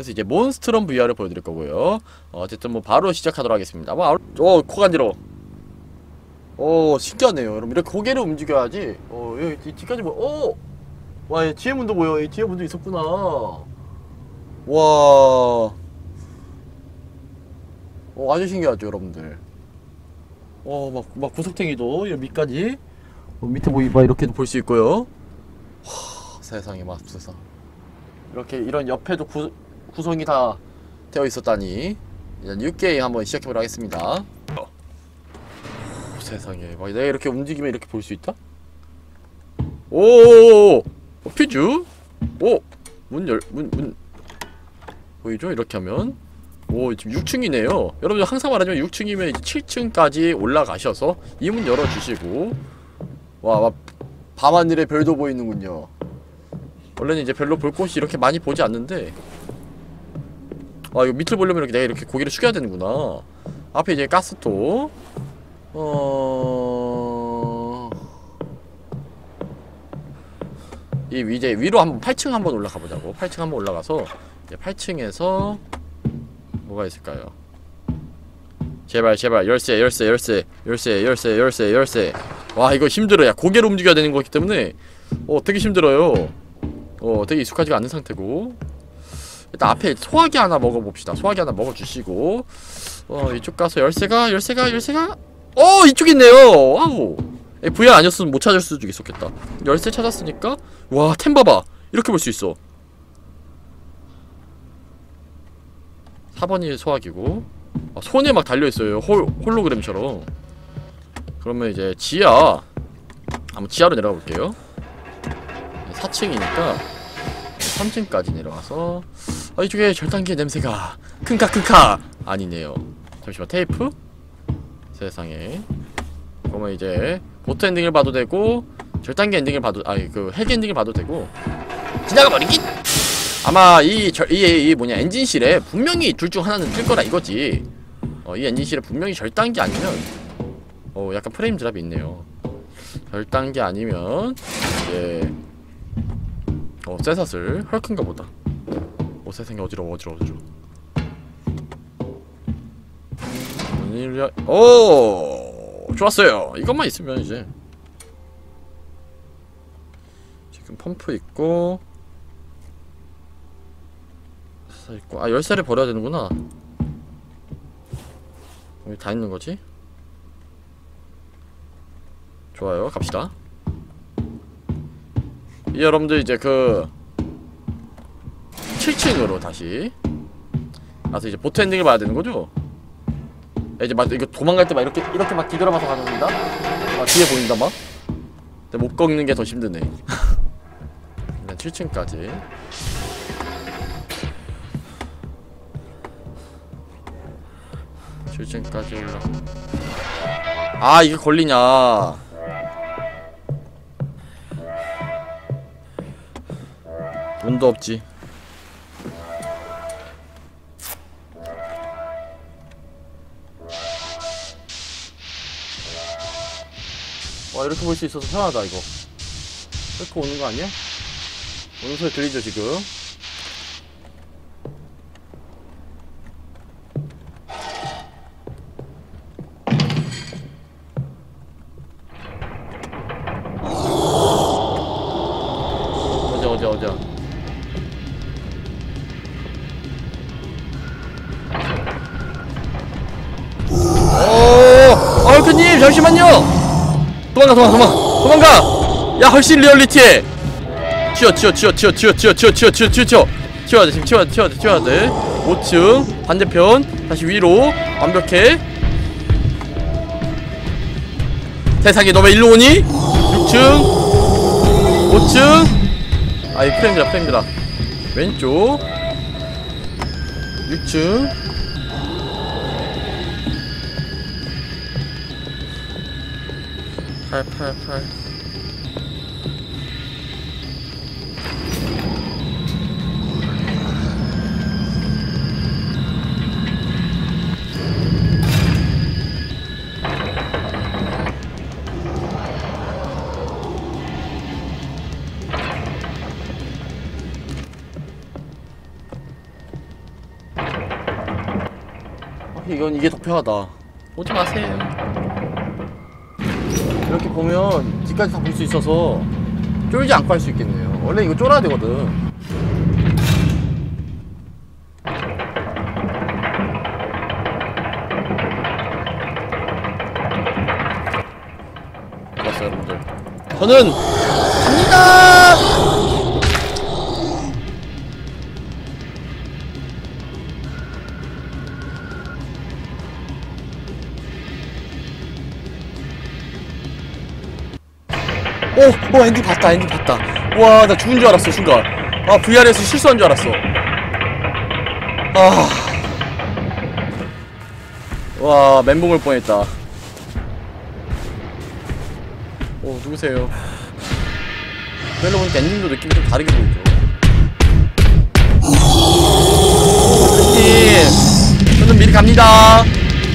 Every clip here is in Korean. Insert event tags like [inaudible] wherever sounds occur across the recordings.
그래서 이제 몬스트럼 VR을 보여드릴 거고요. 어, 어쨌든 뭐 바로 시작하도록 하겠습니다. 와, 어, 코 간지러워. 오, 신기하네요. 여러분 이렇게 고개를 움직여야지. 어, 여기 뒤까지 뭐, 오, 와, 얘 뒤에 문도 보여. 얘 뒤에 문도 있었구나. 와, 어, 아주 신기하죠, 여러분들. 어, 막, 막 구석탱이도 이 밑까지 어, 밑에 뭐, 막 이렇게도 볼 수 있고요. 와, 세상에 맙소사. 이렇게 이런 옆에도 구, 구성이 다 되어 있었다니. 일단 6게임 한번 시작해보도록 하겠습니다. 오, 세상에, 막 내가 이렇게 움직이면 이렇게 볼 수 있다? 오, 어, 퓨즈? 오, 문 열, 문, 문. 보이죠? 이렇게 하면. 오 지금 6층이네요 여러분들 항상 말하지만 6층이면 이제 7층까지 올라가셔서 이 문 열어주시고 와, 와 밤하늘에 별도 보이는군요 원래는 이제 별로 볼 곳이 이렇게 많이 보지 않는데 아 이거 밑을 보려면 이렇게 내가 이렇게 고개를 숙여야 되는구나. 앞에 이제 가스토 어... 이 이제 위로 한번 8층 한번 올라가 보자고. 8층 한번 올라가서 이제 8층에서 뭐가 있을까요? 제발 제발. 열쇠 열쇠 열쇠. 열쇠 열쇠 열쇠 열쇠. 와 이거 힘들어. 야 고개로 움직여야 되는 거기 때문에. 어 되게 힘들어요. 어 되게 익숙하지가 않은 상태고 일단 앞에 소화기 하나 먹어봅시다. 소화기 하나 먹어주시고. 어 이쪽 가서 열쇠가 열쇠가 열쇠가? 어 이쪽에 있네요. Wow. VR 아니었으면 못 찾을 수도 있었겠다. 열쇠 찾았으니까. 와 템 봐봐. 이렇게 볼 수 있어. 4번이 소화기고. 아, 손에 막 달려있어요. 홀, 홀로그램처럼. 그러면 이제 지하. 한번 지하로 내려가 볼게요. 4층이니까. 3층까지 내려가서 아 이쪽에 절단기 냄새가 큰카 큰카. 아니네요. 잠시만 테이프? 세상에. 그러면 이제 보트 엔딩을 봐도 되고 절단기 엔딩을 봐도 아니 그 헬기 엔딩을 봐도 되고. 지나가 버리기! 아마 이, 저, 이, 이 뭐냐 엔진실에 분명히 둘 중 하나는 뜰 거라 이거지. 어, 이 엔진실에 분명히 절단기 아니면 어 약간 프레임 드랍이 있네요. 절단기 아니면 이제 어 쇠사슬 헐큰가 보다 오 세상에 어지러워 어지러워 어지러워. 문일야 오! 좋았어요. 이것만 있으면 이제. 지금 펌프 있고 다 있고. 아 열쇠를 버려야 되는구나. 여기 다 있는 거지? 좋아요. 갑시다. 이 여러분들 이제 그 7층으로 다시 가서 이제 보트 엔딩을 봐야 되는 거죠? 이제 막 이거 도망갈 때 막 이렇게 이렇게 막 뒤돌아봐서 가는 겁니다. 막 뒤에 보인다 막. 근데 못 걷는 게 더 힘드네. [laughs] 일단 7층까지. 층까지 올라. 아 이게 걸리냐? 운도 없지. 와 이렇게 볼 수 있어서 편하다 이거. 이렇게 오는 거 아니야? 오는 소리 들리죠 지금? 어디 어디 어디야? 오, 얼크님 잠시만요. 도망가 도망가 도망가 도망가. 야 훨씬 리얼리티해. 튀어 튀어 튀어 튀어 튀어 튀어 튀어 튀어 튀어 튀어 튀어 튀어야 돼 지금 튀어야 돼 튀어야 돼 튀어야 돼. 5층 반대편 다시 위로 완벽해. 세상에 너 왜 일로 오니? 6층 5층 아이 프레임드라 프레임드라 왼쪽 6층 펄펄펄 이건 이게 더 편하다 오지 마세요 이렇게 보면 뒤까지 다 볼 수 있어서 쫄지 않고 할 수 있겠네요. 원래 이거 쫄아야 되거든. 좋았어요, 여러분들. 저는 갑니다! 오! 오 엔딩 봤다 엔딩 봤다. 와 나 죽은 줄 알았어 순간. 아 VR에서 실수한 줄 알았어. 아와 멘붕 올 뻔했다. 오 누구세요? VR로 보니까 엔딩도 느낌이 좀 다르게 보이죠? 님 저는 미리 갑니다.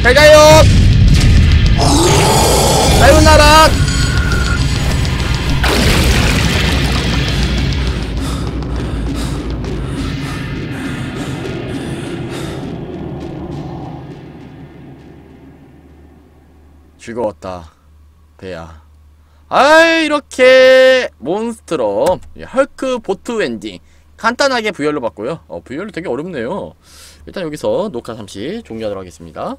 잘 가요! 사요나라 즐거웠다. 배야. 아 이렇게 몬스트럼 헐크 보트 엔딩 간단하게 VR로 봤고요. 어 VR로 되게 어렵네요. 일단 여기서 녹화 잠시 종료하도록 하겠습니다